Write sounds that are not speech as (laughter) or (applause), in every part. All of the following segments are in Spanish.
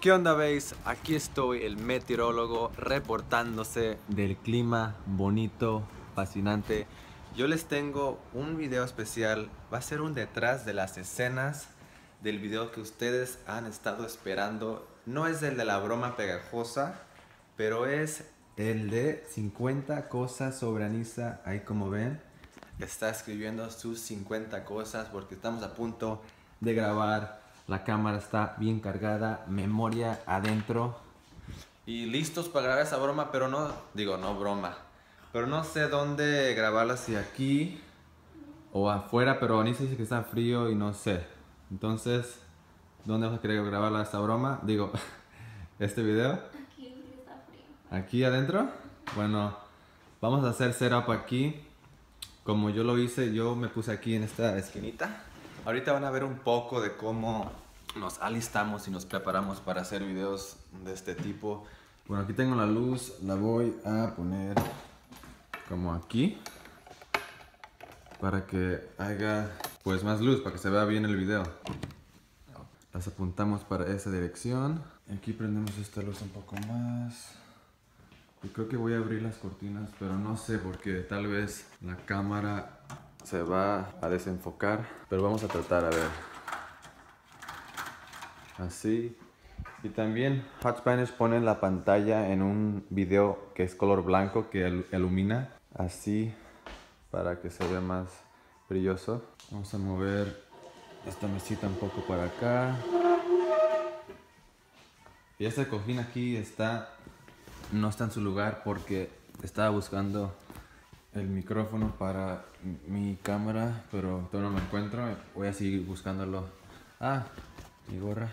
¿Qué onda veis? Aquí estoy, el meteorólogo, reportándose del clima bonito, fascinante. Yo les tengo un video especial, va a ser un detrás de las escenas del video que ustedes han estado esperando. No es el de la broma pegajosa, pero es el de 50 cosas sobre Anisa. Ahí como ven, está escribiendo sus 50 cosas porque estamos a punto de grabar la cámara está bien cargada, memoria adentro. Y listos para grabar esa broma, pero no, digo, no broma. Pero no sé dónde grabarla, si aquí o afuera, pero Anissa dice que está frío y no sé. Entonces, ¿dónde vas a querer grabarla esta broma? Digo, (laughs) este video. Aquí está frío. ¿Aquí adentro? Bueno, vamos a hacer setup aquí. Como yo lo hice, yo me puse aquí en esta esquinita. Ahorita van a ver un poco de cómo nos alistamos y nos preparamos para hacer videos de este tipo. Bueno, aquí tengo la luz, la voy a poner como aquí para que haga pues más luz, para que se vea bien el video. Las apuntamos para esa dirección. Aquí prendemos esta luz un poco más. Y creo que voy a abrir las cortinas, pero no sé porque tal vez la cámara se va a desenfocar, pero vamos a tratar a ver. Así. Y también Hot Spanish pone la pantalla en un video que es color blanco que ilumina así para que se vea más brilloso. Vamos a mover esta mesita un poco para acá. Y esta cojín aquí está no está en su lugar porque estaba buscando el micrófono para mi cámara, pero todavía no lo encuentro. Voy a seguir buscándolo. Ah, mi gorra.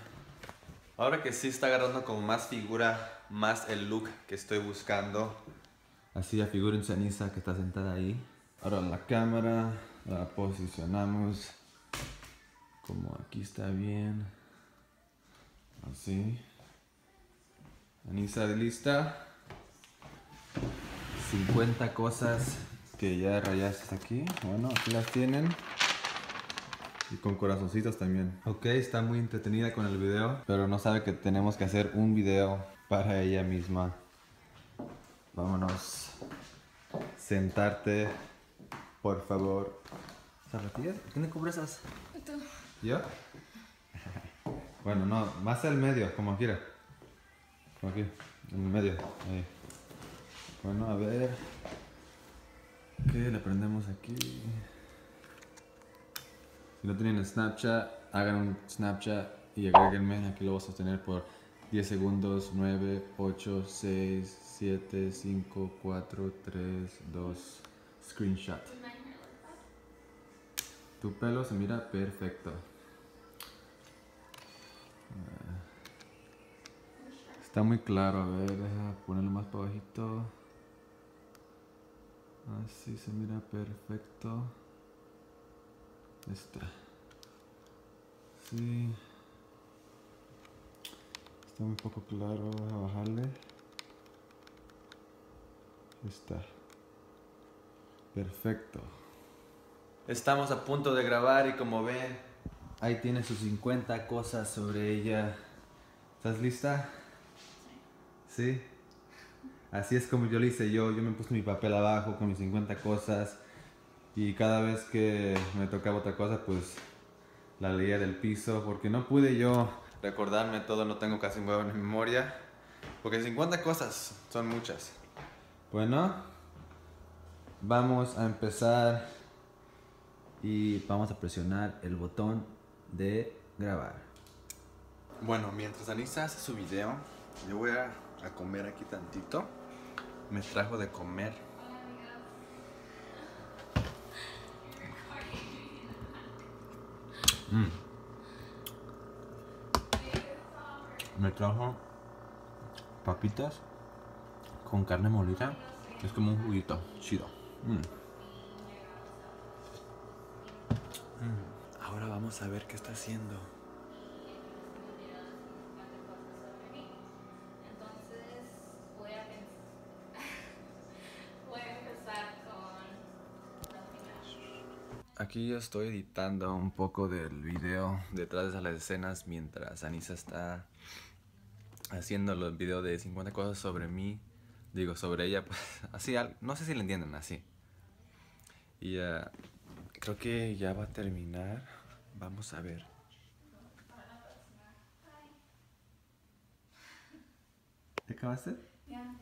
Ahora que sí está agarrando como más figura, más el look que estoy buscando. Así la figura en ceniza que está sentada ahí. Ahora la cámara la posicionamos como aquí está bien. Así. Anisa lista. 50 cosas que ya rayaste aquí. Bueno, aquí las tienen. Y con corazoncitos también. Ok, está muy entretenida con el video, pero no sabe que tenemos que hacer un video para ella misma. Vámonos. Sentarte, por favor. ¿Zapatillas? ¿Quién le cubre esas? Tú. ¿Yo? (laughs) Bueno, no, más al medio, como quiera. Como aquí, en el medio. Ahí. Bueno, a ver. ¿Qué le prendemos aquí? Si no tienen Snapchat, hagan un Snapchat y agréguenme. Aquí lo voy a sostener por 10 segundos. 9, 8, 6, 7, 5, 4, 3, 2. Screenshot. Tu pelo se mira perfecto. Ah. Está muy claro, a ver, deja ponerlo más para bajito. Así se mira perfecto. Está. Sí. Está muy poco claro, voy a bajarle. Está. Perfecto. Estamos a punto de grabar y como ven, ahí tiene sus 50 cosas sobre ella. ¿Estás lista? Sí. Así es como yo lo hice yo. Yo me puse mi papel abajo con mis 50 cosas. Y cada vez que me tocaba otra cosa, pues la leía del piso. Porque no pude yo recordarme todo, no tengo casi huevo en memoria. Porque 50 cosas son muchas. Bueno, vamos a empezar. Y vamos a presionar el botón de grabar. Bueno, mientras Anisa hace su video, yo voy a, a comer aquí tantito. Me trajo de comer. Mm. Me trajo papitas con carne molida. Es como un juguito chido. Mm. Mm. Ahora vamos a ver qué está haciendo. Aquí yo estoy editando un poco del video detrás de las escenas mientras Anisa está haciendo los videos de 50 cosas sobre mí. Digo, sobre ella, pues (laughs) así, no sé si le entienden así. Y ah, creo que ya va a terminar. Vamos a ver. ¿Te acabaste? Ya,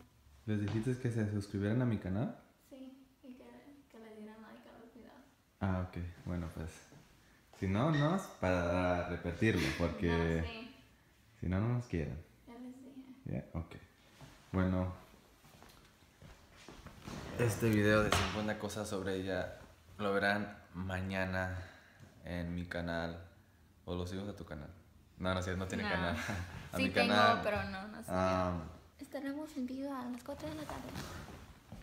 ¿Les dijiste que se suscribieran a mi canal? sí, y que, que le dieran like a los videos. Ah, ok. Bueno, pues. Si no, no es para repetirlo, porque No, sí, si no, no nos quieren. ya les dije. Ya, ok. Bueno. Este video de 50 cosas sobre ella lo verán mañana en mi canal. O lo sigo a tu canal. No, no, sí, no tiene No. canal. (laughs) A sí mi tengo, canal. pero no, no sé. Ah, Estaremos en vivo a las 4 de la tarde.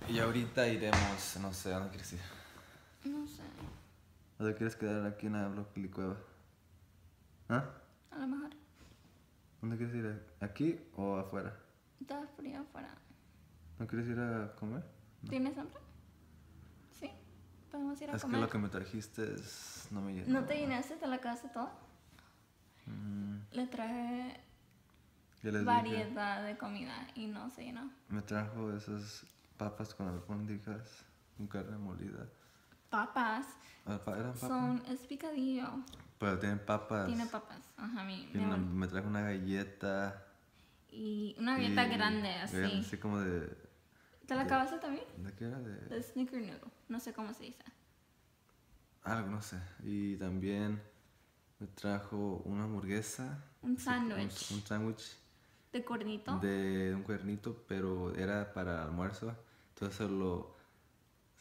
y ahorita iremos, no sé, ¿a dónde quieres ir? No sé, ¿A dónde quieres quedar aquí en la Broccoli Cueva? ¿Ah? a lo mejor. ¿Dónde quieres ir? ¿Aquí o afuera? Está frío afuera. ¿No quieres ir a comer? ¿Tienes hambre? Sí, podemos ir a Es que comer. lo que me trajiste es... no me llenó. ¿No te llenaste de la casa todo? Mm, Le traje les dije. variedad de comida y no se llenó. Me trajo esas papas con albóndigas, con carne molida. Papas Ah, pa- ¿Eran papas? son, es picadillo. Pero tienen papas. Tiene papas. Ajá, mi, una- me trajo una galleta. Y una galleta y- grande, así. grande, así como de... ¿Te la de- acabaste también? ¿De qué era? De... De snickernoodle. No sé cómo se dice. Algo, no sé. Y también me trajo una hamburguesa. Un sándwich. Un, un sándwich De cuernito. de un cuernito, pero era para almuerzo. Entonces lo,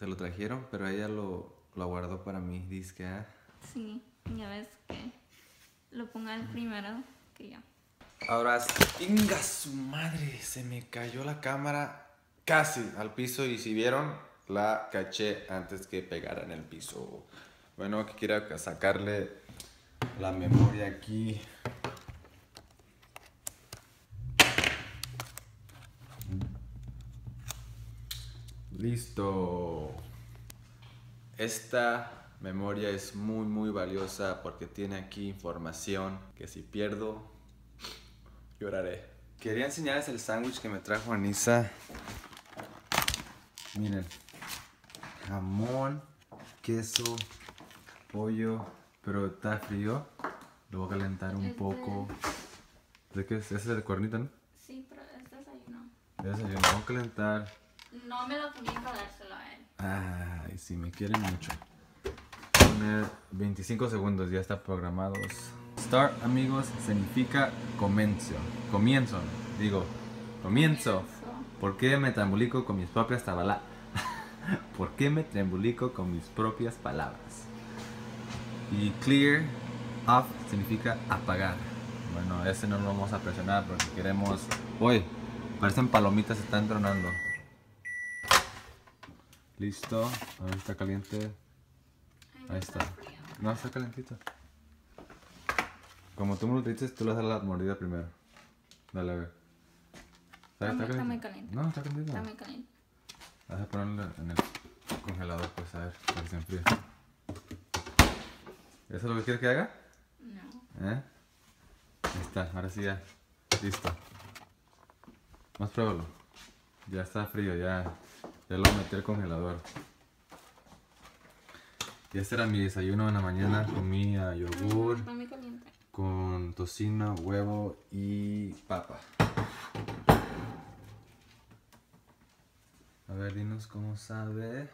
se lo trajeron, pero ella lo, lo guardó para mí. Dice que, ah, Sí, ya ves que lo ponga el primero que yo. Ahora, ¡inga su madre! Se me cayó la cámara casi al piso y si vieron, la caché antes que pegara en el piso. Bueno, que quiera sacarle la memoria aquí. Listo. Esta memoria es muy muy valiosa porque tiene aquí información que si pierdo lloraré. Quería enseñarles el sándwich que me trajo Anisa. Miren, jamón, queso, pollo, pero está frío. Lo voy a calentar un poco. ¿De qué es? Ese es el cuernito, ¿no? Sí, pero es desayuno. Lo voy a calentar. No me lo comí para dárselo a él. Ay, si me quieren mucho. Poner 25 segundos, ya está programados. Start, amigos, significa comienzo. Comienzo, digo, comienzo. ¿Por qué me trambulico con mis propias tabala? (laughs) ¿Por qué me trambulico con mis propias palabras? Y clear, off, significa apagar. Bueno, ese no lo vamos a presionar porque queremos... Uy, parecen palomitas, están tronando. Listo, ahí está caliente. Ahí está. No, está calentito. Como tú me lo dices, tú le das la mordida primero. Dale, a ver. Está está muy caliente. No, está caliente. Está muy caliente. Vas a ponerlo en el congelador, pues a ver, para que se enfríe. ¿Eso es lo que quieres que haga? No. ¿Eh? Ahí está, ahora sí ya. Listo. Más pruébalo. Ya está frío, ya. Ya lo metí al congelador. Y este era mi desayuno en la mañana. Comía yogur con tocino, huevo y papa. A ver, dinos cómo sabe.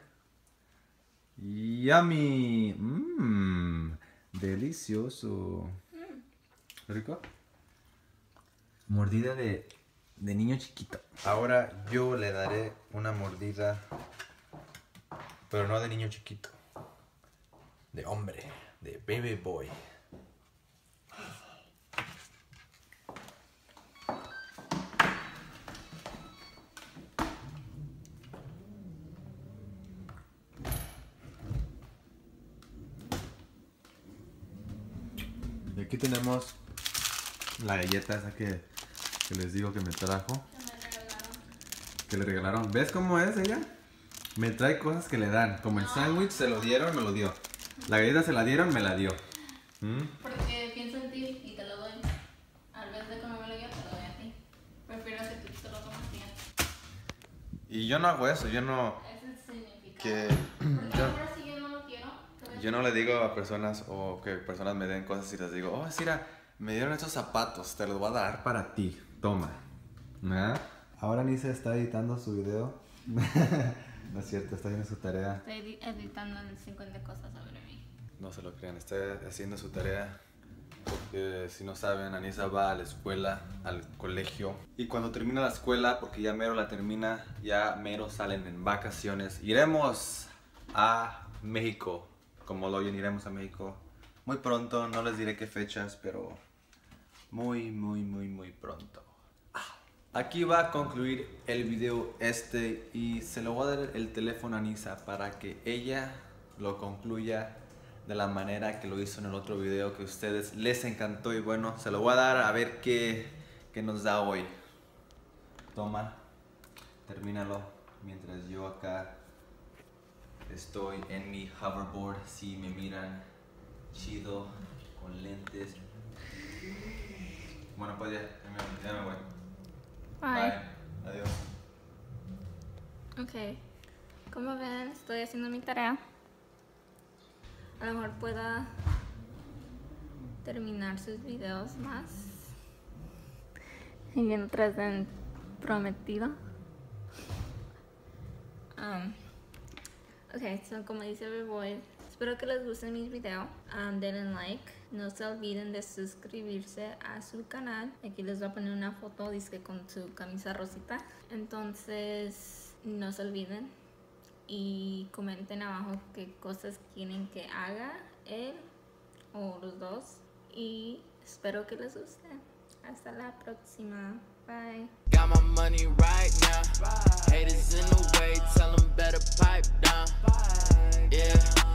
Yummy. Mmm. Delicioso. ¿Rico? Mordida de, de niño chiquito. Ahora yo le daré una mordida, pero no de niño chiquito. De hombre, de baby boy. Y aquí tenemos la galleta esa que, que les digo que me trajo. Que, le regalaron. ¿Ves cómo es ella? Me trae cosas que le dan. Como el sándwich se lo dieron, me lo dio. La galleta se la dieron, me la dio. ¿Mm? Porque pienso en ti y te lo doy. Al vez de comérmelo yo, te lo doy a ti. Prefiero que tú te lo comas Y yo no hago eso, yo no. Eso significa. Que. (clears throat) Yo... no le digo a personas o que personas me den cosas y les digo, oh, Sira, me dieron estos zapatos, te los voy a dar para ti toma. ¿Ah? Ahora Nisa está editando su video. (laughs) no es cierto, está haciendo su tarea. Estoy edi- editando el 50 cosas sobre mí. No se lo crean, está haciendo su tarea. Porque si no saben, Anisa va a la escuela, al colegio. Y cuando termina la escuela, porque ya mero la termina, ya mero salen en vacaciones. Iremos a México. Como lo oyen, iremos a México. Muy pronto, no les diré qué fechas, pero muy, muy, muy, muy pronto. Aquí va a concluir el video este y se lo voy a dar el teléfono a Nisa para que ella lo concluya de la manera que lo hizo en el otro video que a ustedes les encantó y bueno, se lo voy a dar a ver qué, qué nos da hoy. Toma, termínalo mientras yo acá estoy en mi hoverboard. Si me miran chido, con lentes. Bueno, pues ya, ya me, voy. Bye. Adiós. Ok. Como ven, estoy haciendo mi tarea. A lo mejor pueda terminar sus videos más. Siguiendo tras del prometido. Um, ok, so como dice Beboy, espero que les gusten mis videos. Um, denle like. No se olviden de suscribirse a su canal. Aquí les voy a poner una foto, dice con su camisa rosita. Entonces, no se olviden y comenten abajo qué cosas quieren que haga él o los dos. Y espero que les guste. Hasta la próxima. Bye. Got my money right now. Haters in the way, tell them better pipe down. Yeah.